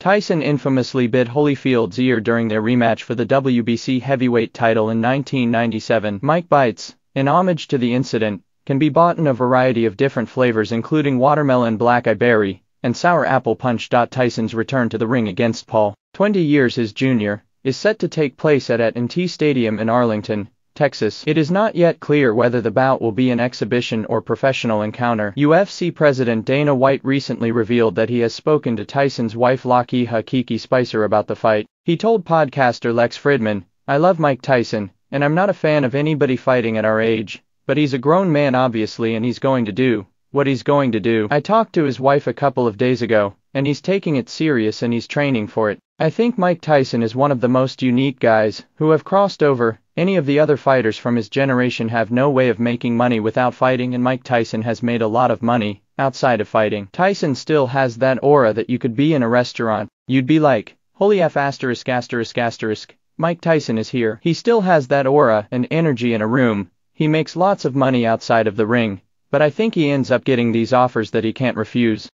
Tyson infamously bit Holyfield's ear during their rematch for the WBC heavyweight title in 1997. Mike Bites, in homage to the incident, can be bought in a variety of different flavors including watermelon black-eye berry and sour apple punch. Tyson's return to the ring against Paul, 20 years his junior, is set to take place at at&t Stadium in Arlington, Texas. It is not yet clear whether the bout will be an exhibition or professional encounter. UFC President Dana White recently revealed that he has spoken to Tyson's wife Lakiha Kiki Spicer about the fight. He told podcaster Lex Fridman, I love Mike Tyson, and I'm not a fan of anybody fighting at our age, but he's a grown man obviously and he's going to do what he's going to do. I talked to his wife a couple of days ago, and he's taking it serious and he's training for it. I think Mike Tyson is one of the most unique guys who have crossed over. Any of the other fighters from his generation have no way of making money without fighting and Mike Tyson has made a lot of money outside of fighting. Tyson still has that aura that you could be in a restaurant. You'd be like, holy F asterisk asterisk asterisk. Mike Tyson is here. He still has that aura and energy in a room. He makes lots of money outside of the ring, but I think he ends up getting these offers that he can't refuse.